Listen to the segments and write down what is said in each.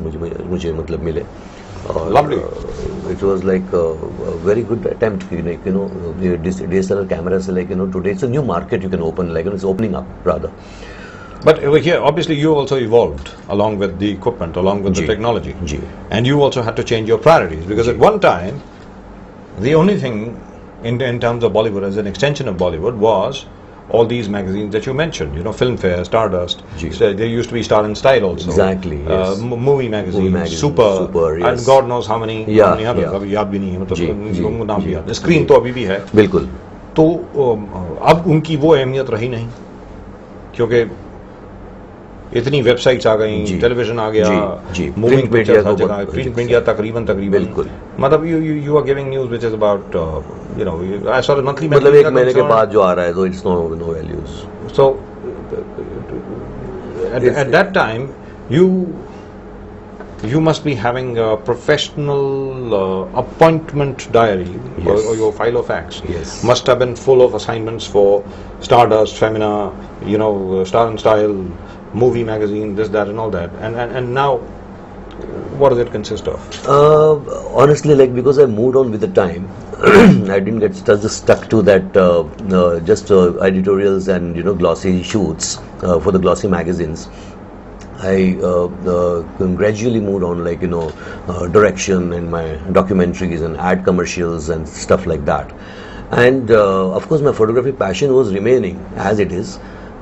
मुझे मुझे मुझे मतलब मिले और Lovely. it was like a, a very good attempt you know, like you know the DSLR cameras like you know today it's a new market you can open like you know, it's opening up rather But over here, obviously, you also evolved along with the equipment, along with the Ji. technology. Ji. And you also had to change your priorities because at one time, the only thing in, in terms of Bollywood, as an extension of Bollywood, was all these magazines that you mentioned. You know, Filmfare, Stardust. So there used to be Star and Style also. Exactly, Uh, yes. m- movie magazine, Movie magazine, Super, Super, yes. and. God knows how many. Yeah, how many others. yeah. अभी याद भी नहीं है मतलब लोगों को नाम भी याद स्क्रीन तो अभी भी है बिल्कुल तो अब उनकी वो अहमियत रही नहीं क्योंकि इतनी वेबसाइट्स आ गई टेलीविज़न आ गया मूविंग मीडिया तकरीबन तकरीबन बिल्कुल। मतलब you you are giving news which is about you know I saw monthly मतलब एक महीने के बाद जो आ रहा है तो it's no no values so at, Yes. at that time you you must be having a professional uh, appointment diary or, Yes. or your file of facts Yes. must have been full of assignments for stardust femina you know uh, star and style movie magazine this that and all that and and, and now what does it consist of Uh, honestly, like because I moved on with the time, I didn't get just stuck to that uh, uh, just uh, editorials and you know glossy shoots uh, for the glossy magazines. I uh, gradually moved on, like you know, direction and my documentaries and ad commercials and stuff like that. And of course, my photography passion was remaining as it is.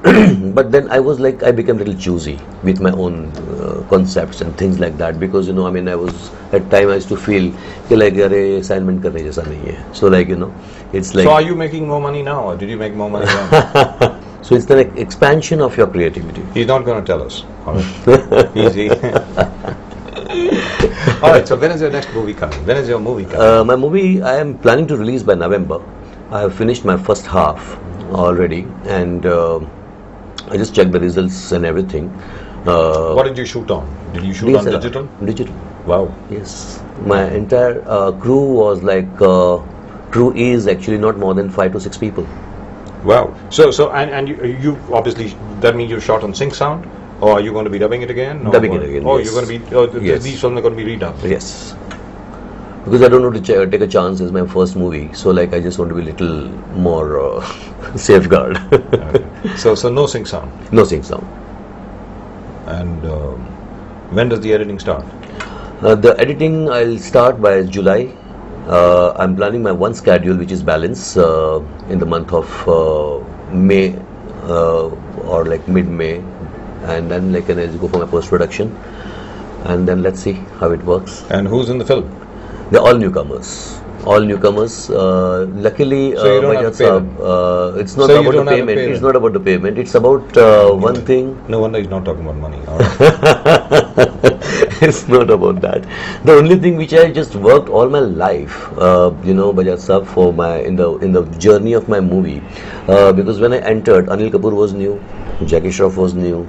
but then I was like, I became a little choosy with my own uh, concepts and things like that because you know, I mean, I was at time I used to feel कि like अरे assignment करने जैसा नहीं है. So like you know, it's like so are you making more money now or did you make more money then so it's the like, expansion of your creativity. He's not going to tell us. All right. Easy. all right. So when is your next movie coming? When is your movie coming? Uh, my movie I am planning to release by November. I have finished my first half already, and uh, I just checked the results and everything. Uh, what did you shoot on? Did you shoot on digital? Digital. Wow. Yes. My entire uh, crew was like uh, crew is actually not more than five to six people. Wow. So so and and you, you obviously that means you shot on sync sound, or are you going to be dubbing it again? Dubbing it again, Oh, yes. you're going to be. Oh, th- Yes. These films are going to be redubbed. Yes. Because I don't want to ch- take a chance. It's my first movie, so like I just want to be a little more uh, safeguard. So so no sync sound. no sync sound. And um, when does the editing start? Uh, the editing I'll start by July. Uh, I'm planning my one schedule, which is balance, uh, in the month of uh, May uh, or like mid-May, and then like and I'll go for my post-production, and then let's see how it works. And who's in the film? They're all newcomers. All newcomers. Uh, luckily, So uh, don't Bajaj have Saab, uh, it's not So about the don't have to payment. pay It's not about the payment. It's about uh, one thing. No wonder he's not talking about money. It's not about that. The only thing which I just worked all my life, uh, you know, Bajaj Saab for my in the in the journey of my movie, uh, because when I entered, Anil Kapoor was new, Jackie Shroff was new,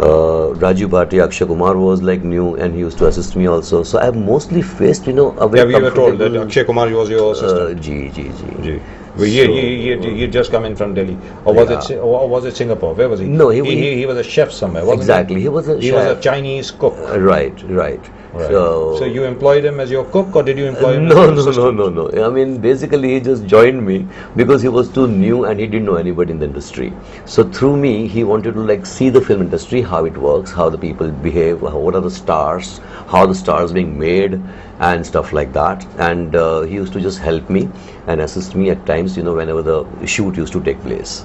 uh, Raju Bhatia, Akshay Kumar was like new, and he used to assist me also. So I've mostly faced, you know, a yeah, very we were told that Akshay Kumar was your assistant. uh, G, G, G. Gee. Well, you, So- you, you, you just come in from Delhi, or was Yeah. it or was it Singapore? Where was he? No, he- he, he- he, was a chef somewhere. Exactly, He, he was a he was a. Chinese cook. Uh, right, right. Right. So, So you employed him as your cook, or did you employ him? no, no, no, no, no. I mean, basically, he just joined me because he was too new and he didn't know anybody in the industry. So through me, he wanted to like see the film industry, how it works, how the people behave, what are the stars, how the stars being made, and stuff like that. And uh, he used to just help me and assist me at times, you know, whenever the shoot used to take place.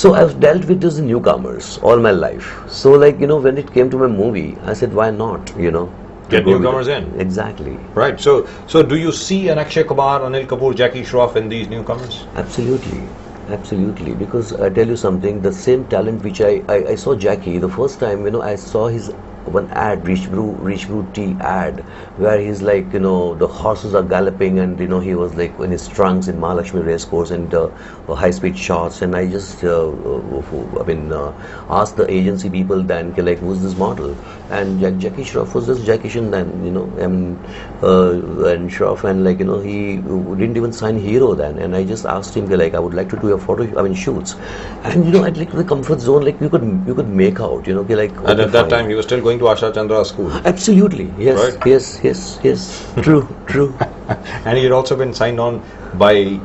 So I've dealt with these newcomers all my life. So like you know, when it came to my movie, I said, why not? You know, Get newcomers in. Exactly. Right. So, so do you see an Akshay Kumar, Anil Kapoor, Jackie Shroff in these newcomers? Absolutely, absolutely. Because I tell you something, the same talent which I, I, I saw Jackie the first time, you know, I saw his one ad, Rich Brew, Rich Brew Tea ad, where he's like, you know, the horses are galloping, and you know, he was like in his trunks in Mahalakshmi race course and uh, high speed shots, and I just, uh, uh, I mean, uh, asked the agency people then, like, who's this model? And Jack, Jackie Shroff was just Jackie Chan then, you know, and uh, and Shroff, and like you know, he didn't even sign hero then, and I just asked him like, I would like to do a photo, I mean shoots, and you know, at like the comfort zone, like you could you could make out, you know, okay, like. And at that fine. time, he was still going to Asha Chandra school. Absolutely, yes, Right. yes, yes, yes, true, true. and he had also been signed on by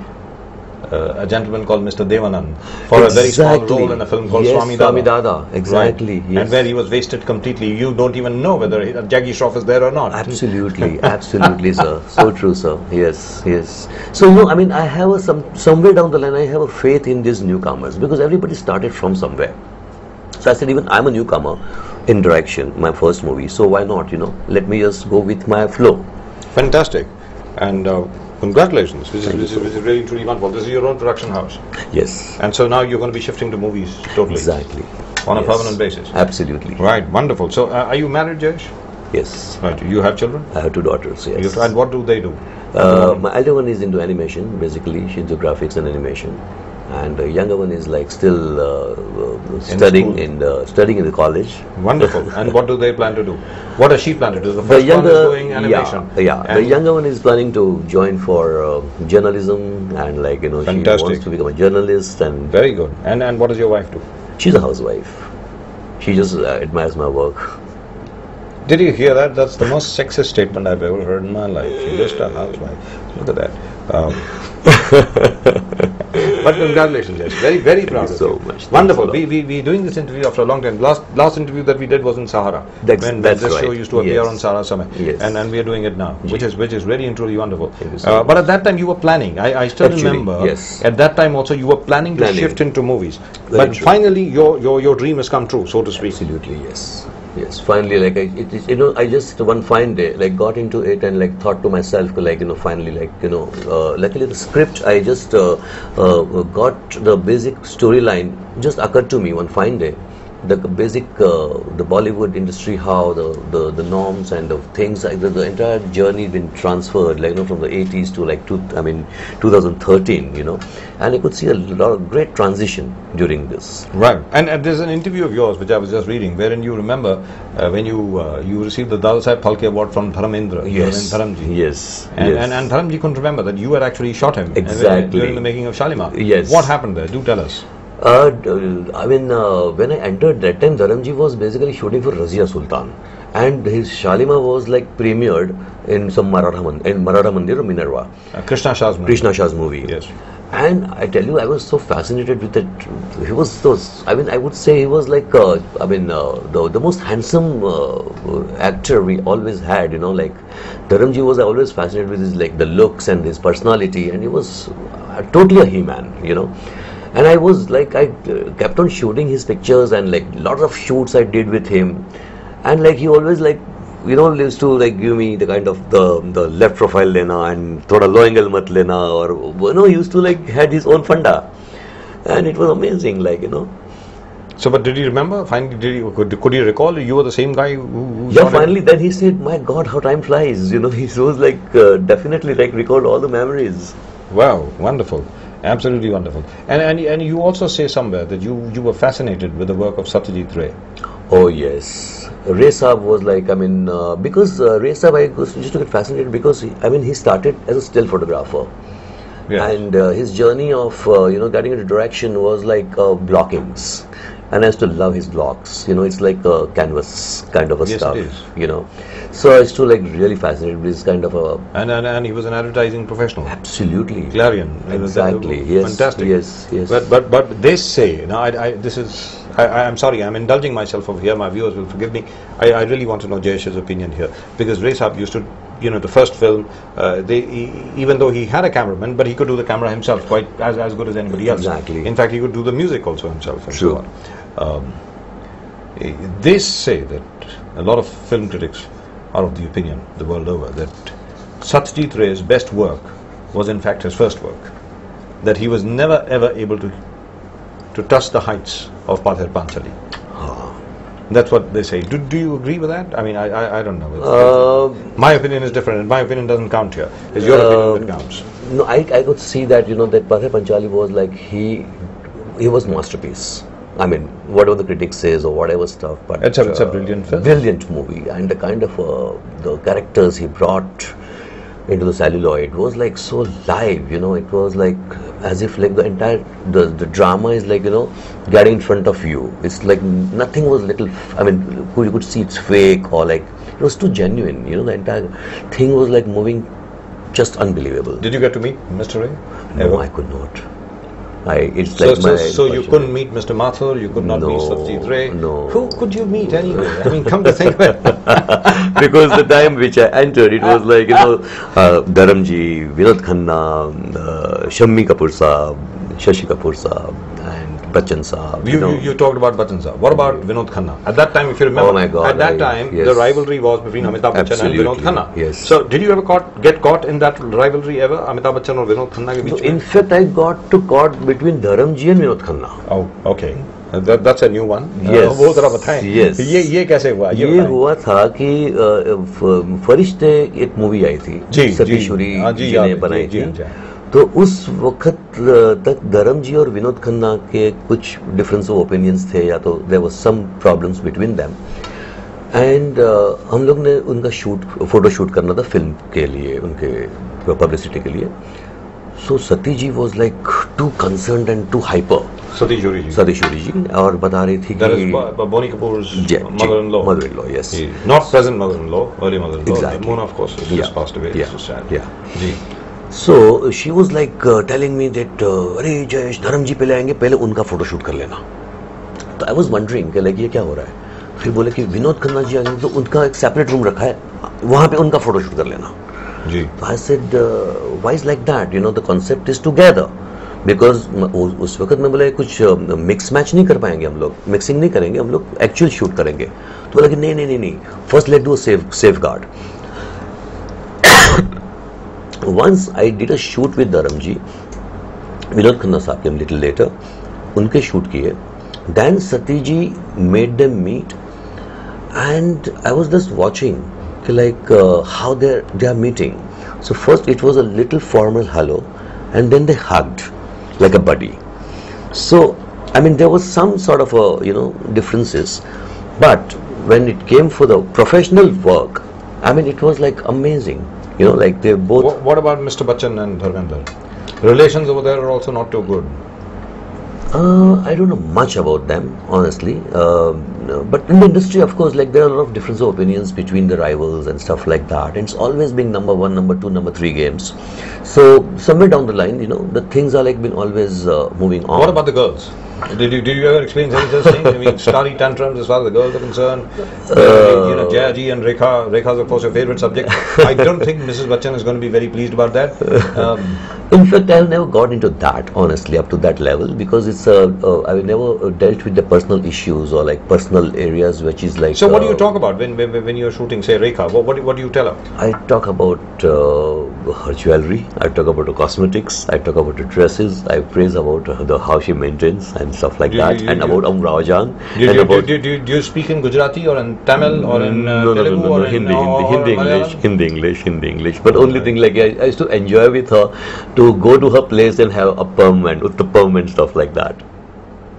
uh, a gentleman called Mr. Devanand for a very small role in a film called Yes, Swami Dada. Swami Dada, exactly, Right. yes. And where he was wasted completely. You don't even know whether he- Jackie Shroff is there or not. Absolutely, absolutely, sir. So true, sir. Yes, yes. So you know, I mean, I have a, some somewhere down the line, I have a faith in these newcomers because everybody started from somewhere. So I said, even I'm a newcomer in direction, my first movie. So why not? You know, let me just go with my flow. Fantastic. And uh, congratulations. This is, Thank this, is, this is really truly wonderful. This is your own production house. Yes, And so now you're going to be shifting to movies totally. exactly. On a permanent basis. Absolutely. Right, wonderful. So uh, are you married, Jayesh? Yes. Right. You have children? I have two daughters. Yes. have- and what do they do? Uh, my elder one is into animation, basically. She's into graphics and animation, and the younger one is like still uh, uh, studying in the studying in the college. Wonderful. and what do they plan to do? What does she plan to do? The The younger, is doing animation. yeah, yeah. The younger one is planning to join for uh, journalism, and like you know, she wants to become a journalist, and Very good. And and what does your wife do? she's a housewife. She just uh, admires my work. Did you hear that? That's the most sexist statement I've ever heard in my life. She just a housewife. Look at that. Um, but congratulations, yes. Very, very proud you of so much. Wonderful. We, we, we doing this interview after a long time. Last last interview that we did was in Sahara. That's- when that's this show right. used to appear Yes. on Sahara Summit. Yes. And, and we are doing it now, which is which is really and truly wonderful. So Uh, but at that time you were planning. I, I still Actually, remember. yes. At that time also you were planning, Planning. to shift into movies. Very but true. finally your, your your dream has come true, so to speak. Absolutely, yes. Yes, finally, like I, it is, you know, I just one fine day, like got into it and like thought to myself, like you know, finally, like you know, uh, luckily the script, I just uh, uh, got the basic storyline just occurred to me one fine day. The basic, uh, the Bollywood industry, how the, the, the norms and the things, like the, the entire journey been transferred, like you know, from the 80s to like two, I mean, 2013, you know, and you could see a lot of great transition during this. Right, and, and there's an interview of yours which I was just reading, wherein you remember uh, when you uh, you received the Dada Saheb Phalke Award from Dharmendra, Yes. Dharamji. Yes. And, yes. and, and Dharamji couldn't remember that you had actually shot him uh, Exactly. during the making of Shalimar. Yes. What happened there? Do tell us. Uh, I mean, uh, when I entered that time, Dharamji was basically shooting for Razia Sultan, and his Shalimar was like premiered in some Maratha man- in Maratha Mandir or Minerva, Uh, Krishna Shah's movie. Krishna Shah's movie. Yes. And I tell you, I was so fascinated with that. He was so. I mean, I would say he was like. Uh, I mean, uh, the the most handsome uh, actor we always had. You know, like Dharamji was always fascinated with his like the looks and his personality, and he was uh, totally a he-man. You know. And I was like, I uh, kept on shooting his pictures and like lots of shoots I did with him, and like he always like you know used to like give me the kind of the the left profile lena and thoda low angle mat lena or you know he used to like had his own funda and it was amazing like you know So, but did you remember? Finally, did you could, could you recall you were the same guy who? who yeah finally then he said my god how time flies you know he was like uh, definitely like recalled all the memories Wow, wonderful. Absolutely wonderful. And, and and you also say somewhere that you, you were fascinated with the work of Satyajit Ray. Oh yes, Ray Saab was like I mean uh, because uh, Ray Saab I used to get fascinated because he, I mean he started as a still photographer Yes. and uh, his journey of uh, you know getting into direction was like uh, blockings and I used to love his blocks you know it's like a canvas kind of a Yes, it stuff is. you know so I used to like really fascinated with this kind of a And, and and he was an advertising professional. absolutely Clarion. you know, exactly yes Fantastic. yes yes But but but they say now I, I this is I, am sorry I'm indulging myself over here. My viewers will forgive me. I, I really want to know Jayesh's opinion here because Ray Saab used to you know the first film uh, they he, even though he had a cameraman but he could do the camera himself quite as, as good as anybody else. Exactly. In fact he could do the music also himself and True. so on. Um, eh, they say that a lot of film critics are of the opinion the world over that Satyajit Ray's best work was in fact his first work that he was never ever able to to touch the heights of Pather Panchali. That's what they say. Do, do you agree with that? I mean, I I, I don't know. Uh, my opinion is different, and my opinion doesn't count here. It's your opinion that counts. No, I, I could see that you know that Pather Panchali was like he he was masterpiece. I mean, whatever the critic says or whatever stuff, but uh, It's a- it's a brilliant film. Brilliant movie, and the kind of uh, the characters he brought into the celluloid was like so live. You know, it was like as if like the entire the the drama is like you know getting in front of you. It's like nothing was little. I mean, you could see it's fake or like it was too genuine. You know, the entire thing was like moving, just unbelievable. Did you get to meet Mr. Ray? No, Ever? I could not. I it's So, like so, so you couldn't meet Mr. Mathur, you could not no, meet No, Satyajit Ray. no. Who could you meet anyway? I mean, come to think of it. because the time which I entered, it was like you know, uh, Dharamji, Vinod Khanna, uh, Shammi Kapoor Saab, Shashi Kapoor Saab, Bachchan Saab. You, you, know. you, you talked about Bachchan Saab. What about Vinod Khanna? At that time, if you remember, Oh my God, at that I- time, yes. the rivalry was between Amitabh Bachchan and Vinod Khanna. yes. So, did you ever caught, get caught in that rivalry ever? Amitabh Bachchan or Vinod Khanna beach in fact, I got to caught between Dharamji and Vinod Khanna. Oh, okay. Uh, That, that's a new one. Uh, Yes. वो जरा बताएँ. Yes. ये ये कैसे हुआ? ये ये हुआ था कि फरिश्ते एक मूवी आई थी जी, सतीशुरी जी, हाँ, ने है, बनाई थी। तो उस वक्त तक धर्म जी और विनोद खन्ना के कुछ डिफरेंस ऑफ़ ओपिनियंस थे या तो there was some problems between them and हम लोग ने उनका शूट फ़ोटो शूट करना था फ़िल्म के लिए उनके पब्लिसिटी के लिए. So Sati ji was like to concern and to hyper Satish ji ji और बता रही थी कि So she was like uh, telling me that uh, अरे जयेश धर्म जी पहले आएँगे पहले उनका फ़ोटो शूट कर लेना. तो आई वाज वंडरिंग लाइक ये क्या हो रहा है? फिर बोले कि विनोद खन्ना जी आएँगे तो उनका एक सेपरेट रूम रखा है वहाँ पे उनका फ़ोटो शूट कर लेना. जी. तो I said why is like that you know the concept is together because उस वक्त में बोले कुछ मिक्स मैच नहीं कर पाएँगे हम लोग मिक्सिंग नहीं करेंगे हम लोग एक्चुअल शूट करेंगे. तो बोला कि नहीं नहीं नहीं नहीं first let do safe safeguard once I did a shoot with Dharamji, Vinod Khanna साहब came little later, उनके shoot किए. Then Sati ji made them meet, and I was just watching, कि like uh, how they they are meeting. So first it was a little formal hello, and then they hugged like a buddy. So I mean there was some sort of a you know differences, but when it came for the professional work, I mean it was like amazing. you know, like they both. What, what about Mr. Bachchan and Dharmender? Relations over there are also not too good. Uh, I don't know much about them, honestly. Uh, but in the industry, of course, like there are a lot of difference of opinions between the rivals and stuff like that. And it's always been number one, number two, number three games. So somewhere down the line, you know, the things are like been always uh, moving on. What about the girls? Did you did you ever experience any such thing? I mean, starry tantrums as far as the girls are concerned. Uh, you know, Jayaji and Rekha. Rekha is of course your favorite subject. I don't think Mrs. Bachchan is going to be very pleased about that. Um, In fact, I've never got into that honestly up to that level because it's uh, uh, I've never uh, dealt with the personal issues or like personal areas which is like. so what do you uh, talk about when when, when you're shooting, say Rekha? What what, do- what do you tell her? I talk about uh, her jewelry. I talk about her cosmetics. I talk about her dresses. I praise about uh, the how she maintains and stuff like You- that, you- and you- about Umrao Jaan Do, and do, about do, do, do you speak in Gujarati or in Tamil or in uh, no, no, no, Telugu no, no, in Hindi, or, Hindi, Hindi? English, Hindi English, Hindi English. But only thing like I, I used to enjoy with her to go to her place and have appam and uttapam and stuff like that.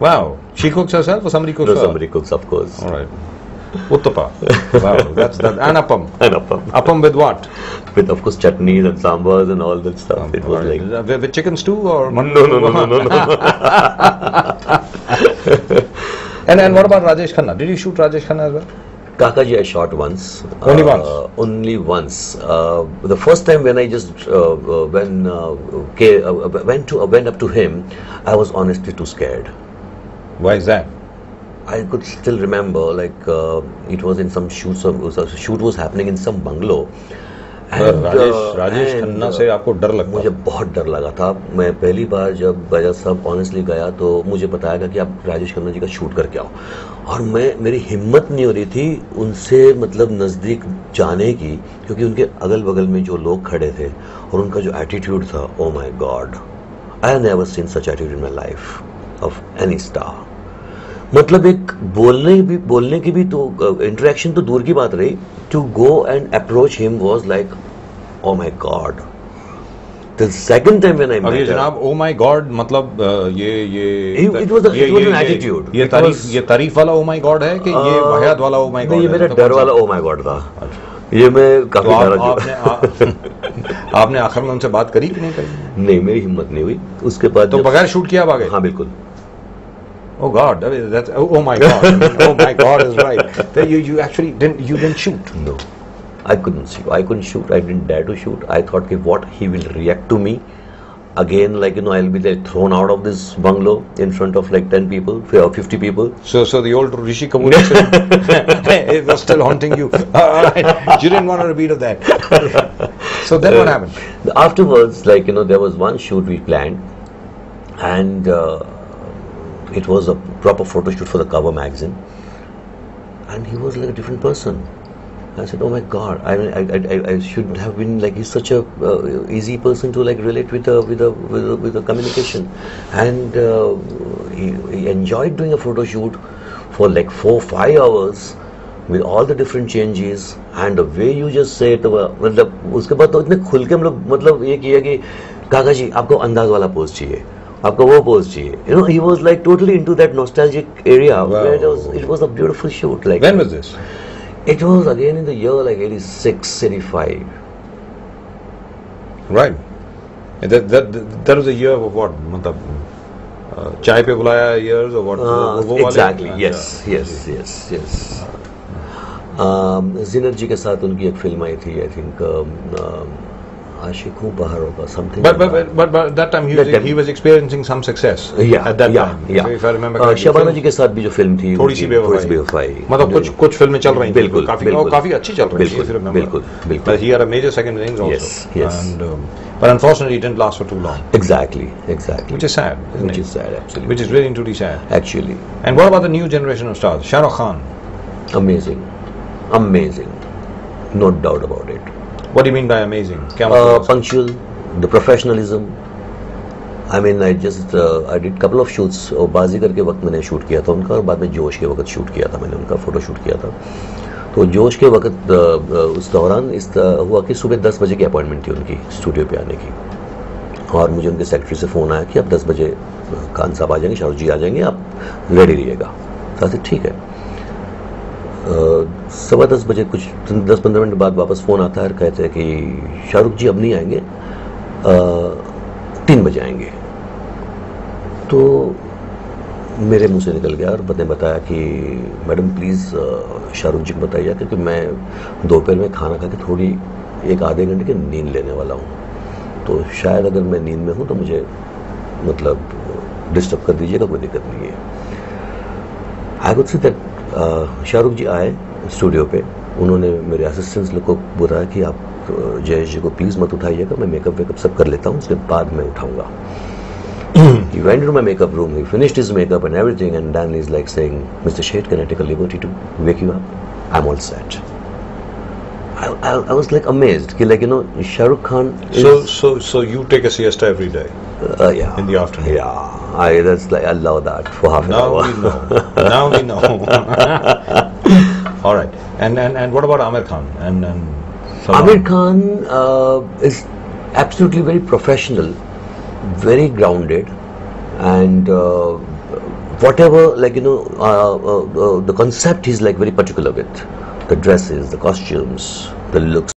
Wow, she cooks herself or somebody cooks No, her? somebody cooks, of course. All right. Uttapa. wow, that's that. And appam. And appam. Appam with what? With of course chutneys and sambars and all that stuff. it was like Uh, with, with chicken stew or no, no, no, no, no, no. and and what about Rajesh Khanna? Did you shoot Rajesh Khanna as well? Kakaji I shot once. Only Uh, once? Only once. Uh, the first time when I just uh, uh, when uh, ca- uh, went to uh, went up to him, I was honestly too scared. Why is that? I could still remember like uh, it was in some shoot some a shoot was happening in some bungalow. And, Rajesh Rajesh Khanna से आपको डर लगता मुझे बहुत डर लगा था। मैं पहली बार जब बजा साहब ऑनेस्टली गया तो मुझे बताया गया कि आप राजेश खन्ना जी का शूट करके आओ। और मैं मेरी हिम्मत नहीं हो रही थी उनसे मतलब नज़दीक जाने की क्योंकि उनके अगल बगल में जो लोग खड़े थे और उनका जो एटीट्यूड था ओ my god I never seen such attitude in my life of any star मतलब एक बोलने भी बोलने की भी तो इंटरेक्शन तो दूर की बात रही। To go and approach him was like oh my god The second time when I met ये जनाब ओ माय गॉड मतलब ये ये it was a- ये- it was ये- तारीफ़ ये तारीफ़ वाला ओ माय गॉड है कि ये अ, वाला ओ माय गॉड ये मेरा मतलब डर वाला ओ माय गॉड था। अच्छा। ये मैं काफ़ी तो डरा आपने आपने आखिर में उनसे बात करी कि नहीं करी? नहीं मेरी हिम्मत नहीं हुई। उसके बाद तो बगैर शूट किया आप आ गए? हाँ बिल्कुल। Oh God, that's oh my God, I mean, oh my God is right. That you you actually didn't you didn't shoot. No, I couldn't shoot. I couldn't shoot. I didn't dare to shoot. I thought, okay, what he will react to me. Again, like you know, I'll be like thrown out of this bungalow in front of like ten people, fifty people. So so the old Rishi Kapoor it was still haunting you. All right, you didn't want a repeat of that. So then what happened? Afterwards, like you know, there was one shoot we planned, and uh, it was a proper photo shoot for the cover magazine, and he was like a different person. I said, "Oh my God! I mean, I, I, I- I should have been like he's such a uh, easy person to like relate with a with a with a, with a communication," and uh, he, he enjoyed doing a photo shoot for like four five hours with all the different changes and the way you just say it uh, मतलब उसके बाद तो इतने खुल के हम लोग मतलब ये किया कि काका जी आपको अंदाज वाला पोज चाहिए आपका वो पोज चाहिए। You know he was like totally into that nostalgic area where it was it was a beautiful shoot like when was this it was again in the year like 86 85 right that that that was a year of what मतलब चाय पे बुलाया years और what वो वाले? exactly. Yes yes yes yes जिनर जी. के साथ उनकी एक फ़िल्म आई थी I think आशिक हूँ बाहर होगा something But, but, but, but, but that time he was, That time- he was experiencing some success yeah, at that yeah, time. yeah. If I remember Uh, correctly. Shabana Film- जी के साथ भी जो film थी थोड़ी सी उनकी, थोड़ी सी बेवफाई बेवफाई मतलब कुछ कुछ फिल्में चल रही थी बिल्कुल, काफी बिल्कुल। और काफी अच्छी चल रही थी बिल्कुल, if you remember. बिल्कुल, बिल्कुल। but he had a major second innings also Yes, yes. and um, but unfortunately it didn't last for too long exactly exactly which is sad isn't which it? is sad actually which is really and truly sad actually and what about the new generation of stars Shah Rukh Khan amazing amazing no doubt about it What do you mean by amazing? क्या uh, मतलब punctual, the professionalism. I mean, I just uh, I did couple of shoots. और बाजीगर के वक्त मैंने shoot किया था उनका और बाद में जोश के वक्त शूट किया था मैंने उनका फ़ोटो शूट किया था। तो जोश के वक्त uh, uh, उस दौरान इस हुआ कि सुबह दस बजे की अपॉइंटमेंट थी उनकी स्टूडियो पे आने की। और मुझे उनके सेक्रेटरी से फ़ोन आया कि आप दस बजे uh, खान साहब आ जाएँगे शाहरुख जी आ जाएँगे आप रेडी रहिएगा। तो ठीक है। सवा दस बजे कुछ दस पंद्रह मिनट बाद वापस फ़ोन आता है और कहते हैं कि शाहरुख जी अब नहीं आएँगे तीन बजे आएँगे। तो मेरे मुँह से निकल गया और मैंने बताया कि, मैडम, प्लीज़ शाहरुख जी को बताइए, क्योंकि मैं दोपहर में खाना खा के थोड़ी एक आधे घंटे की नींद लेने वाला हूँ। तो शायद अगर मैं नींद में हूँ तो मुझे मतलब डिस्टर्ब कर दीजिएगा, कोई दिक्कत नहीं है। I could see that Shahrukh ji आए स्टूडियो पे उन्होंने मेरे असिस्टेंट्स लोग को बताया कि आप uh, जयेश जी को प्लीज़ मत उठाइएगा मैं मेकअप वेकअप सब कर लेता हूँ उसके बाद मैं उठाऊँगा He went into my makeup room, he finished his makeup and everything, and then he's like saying, Mr. Shade, can I take a liberty to wake you up? I'm all set. I, I, I was like amazed. कि, Like, you know, Shah Rukh Khan so so so you take a siesta every day uh, yeah. in the afternoon Yeah. I, that's like, I love that for half an now hour. we know now we know all right and and and what about Aamir Khan and and? Aamir Khan uh, is absolutely very professional, very grounded, and uh, whatever like you know uh, uh, uh, the concept he's like very particular with the dresses, the costumes, the looks.